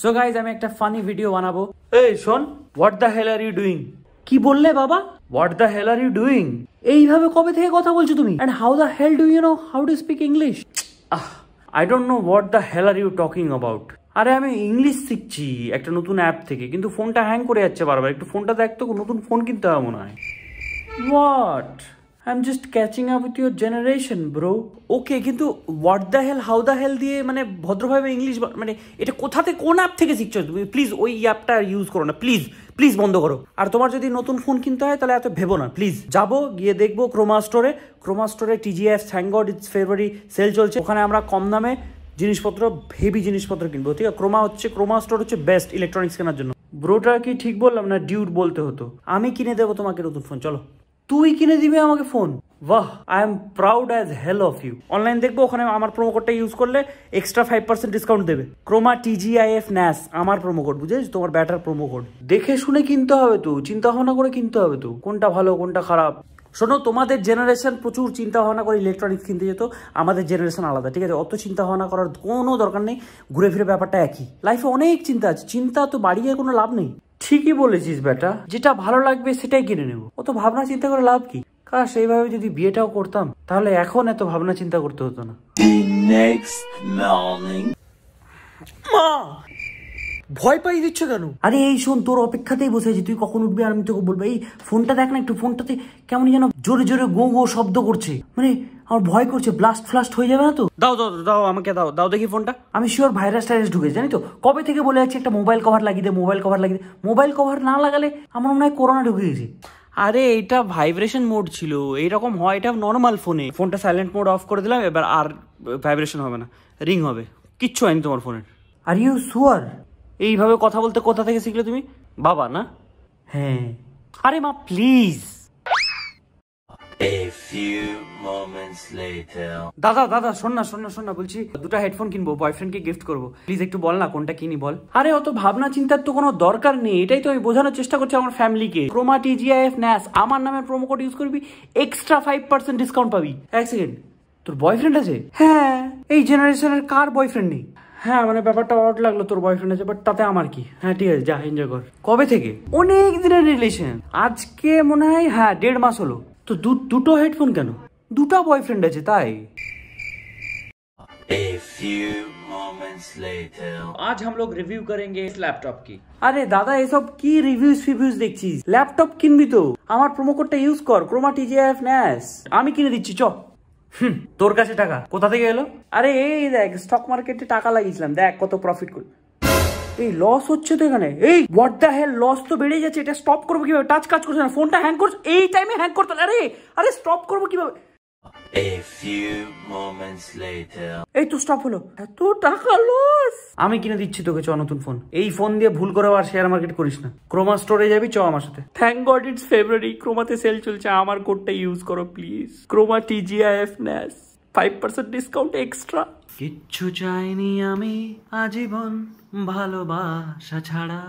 So guys আমি একটা funny video বানাবো। এই, শোন what the hell are you doing কি বললে বাবা? What the hell are you doing এইভাবে কবে থেকে কথা বলছো তুমি? And how the hell do you know how to speak English I don't know what the hell are you talking about আরে, আমি ইংলিশ শিখছি একটা নতুন অ্যাপ থেকে, কিন্তু ফোনটা হ্যাং করে যাচ্ছে বারবার। একটু ফোনটা দেখ তো, নতুন ফোন কিনতে হবে মনে হয়। What I am just catching up with your generation bro okay কিন্তু what the hell how the hell দিয়ে মানে ভদ্রভাবে ইংলিশ মানে এটা কোথা থেকে কোন অ্যাপ থেকে শিখছো? তুমি প্লিজ ওই অ্যাপটা ইউজ করো না। প্লিজ প্লিজ বন্ধ করো। আর তোমার যদি নতুন ফোন কিনতে হয়, তাহলে এত ভেবো না। প্লিজ যাব, গিয়ে দেখব ক্রোমা স্টোরে ক্রোমা স্টোরে TGF thank God it's February sale চলছে। ওখানে আমরা কম দামে জিনিসপত্র হেভি জিনিসপত্র কিনবো, ঠিক আছে? ক্রোমা হচ্ছে ক্রোমা স্টোর হচ্ছে বেস্ট ইলেকট্রনিক্স কেনার জন্য। ব্রোটা কি ঠিক বললাম না ডিউট বলতে হতো? আমি কিনে দেবো তোমাকে নতুন ফোন চলো। তুই কিনে দিবি আমাকে ফোন বাহ I am proud as hell of you online দেখব ওখানে আমার প্রোমো কোডটা ইউজ করলে এক্সট্রা ফাইভ পার্সেন্ট ডিসকাউন্ট দেবে। ক্রোমা টিজিআইএফ ন্যাস আমার প্রোমো কোড বুঝেছিস? তোমার ব্যাটার প্রোমো কোড দেখে শুনে কিনতে হবে তো চিন্তা ভাবনা করে কিনতে হবে তো কোনটা ভালো কোনটা খারাপ। শোনো তোমাদের জেনারেশন প্রচুর চিন্তা ভাবনা করে ইলেকট্রনিক্স কিনতে যেত আমাদের জেনারেশন আলাদা ঠিক আছে? অত চিন্তা ভাবনা করার কোনো দরকার নেই ঘুরে ফিরে ব্যাপারটা একই। লাইফে অনেক চিন্তা আছে চিন্তা তো বাড়িয়ে কোনো লাভ নেই। ঠিকই বলেছিস বেটা। যেটা ভালো লাগবে সেটাই কিনে নেব। অত ভাবনা চিন্তা করে লাভ কি? কাশ এইভাবে যদি বিয়েটাও করতাম তাহলে এখন এত ভাবনা চিন্তা করতে হতো না. মা! ভয় পাই দিচ্ছ কেন? আরে এই শোন তোর অপেক্ষাতেই বসে আছি। তুই কখন উঠবি আর আমি তোকে বলব? এই ফোনটা দেখ না একটু ফোনটাতে কেমন যেন জোরে জোরে গো গো শব্দ করছে। মানে আমার ভয় করছে ব্লাস্ট ফ্লাস্ট হয়ে যাবে না তো? দাও দাও দাও আমাকে দাও দাও দেখি ফোনটা আমি শিওর ভাইরাস টাইরাস ঢুকেছে জানি তো? কবে থেকে বলে যাচ্ছি একটা মোবাইল কভার লাগিয়ে দে মোবাইল কভার লাগিয়ে দে। মোবাইল কভার না লাগালে আমার মনে হয় করোনা ঢুকে গেছে। আরে এটা ভাইব্রেশন মোড ছিল এইরকম হয় এটা নর্মাল ফোনে ফোনটা সাইলেন্ট মোড অফ করে দিলাম এবার আর ভাইব্রেশন হবে না রিং হবে কিচ্ছু হয়নি তোমার ফোনের আর ইউ সুয়ার এইভাবে কথা বলতে কোথা থেকে শিখলে তুমি? বাবা না? হ্যাঁ। আরে মা প্লিজ দাদা দাদা, শোন না শোন না শোন না, বলছি, দুটো হেডফোন কিনবো বয়ফ্রেন্ডকে গিফট করব। প্লিজ একটু বল না, কোনটা কিনি বল। আরে, অত ভাবনা চিন্তার তো কোনো দরকার নেই, এটাই তো আমি বোঝানোর চেষ্টা করছি আমার ফ্যামিলিকে ক্রোমা টিজিআইএফ ন্যাস আমার নামের প্রোমো কোড ইউজ করবি এক্সট্রা ফাইভ পার্সেন্ট ডিসকাউন্ট পাবি। এক সেকেন্ড তোর বয়ফ্রেন্ড আছে? হ্যাঁ এই জেনারেশনের কার বয়ফ্রেন্ড নেই? হ্যাঁ মানে ব্যাপারটা অড লাগল, তোর বয়ফ্রেন্ড আছে বাট তাতে আমার কি? হ্যাঁ ঠিক আছে, যা এনজয় কর। কবে থেকে? অনেক দিনের রিলেশন আজকে মনে হয় হ্যাঁ দেড় মাস হলো। তো দু- দুটো হেডফোন কেন দুটো বয়ফ্রেন্ড আছে তাই A few moments later. आज हम लोग रिव्यू करेंगे इस लैपटॉप की আরে দাদা এসব কি রিভিউজ ফিভিউজ দেখছিস ল্যাপটপ কিনবি তো আমার প্রোমো কোডটা ইউজ কর ক্রোমা টিজিএফ ন্যাস আমি কিনে দিচ্ছি চ হুম তোর কাছে টাকা কোথা থেকে এলো আরে এই দেখ স্টক মার্কেটে টাকা লাগিয়েছিলাম দেখ কত প্রফিট করি এই লস হচ্ছে তো এখানে। এই হোয়াট দ্য হেল লস তো বেড়ে যাচ্ছে। এটা স্টপ করব কীভাবে? টাচ কাজ করছে না। ফোনটা হ্যাং করছে। এই টাইমে হ্যাং করতে আরে আরে স্টপ করব কীভাবে? A few moments later. এই তো স্টপ হলো। এত টাকা লস আমি কিনে দিচ্ছি তোকে চ নতুন ফোন এই ফোন দিয়ে ভুল করে আর শেয়ার মার্কেট করিস না। ক্রোমা স্টোরে যাবি চ আমার সাথে। থ্যাংক গড ইটস ফেব্রুয়ারি ক্রোমাতে সেল চলছে। আমার কোডটা ইউজ করো প্লিজ ক্রোমা টিজিআইএফ ন্যাস ফাইভ পার্সেন্ট ডিসকাউন্ট এক্সট্রা কিচ্ছু চাইনি আমি আজীবন ভালোবাসা ছাড়া।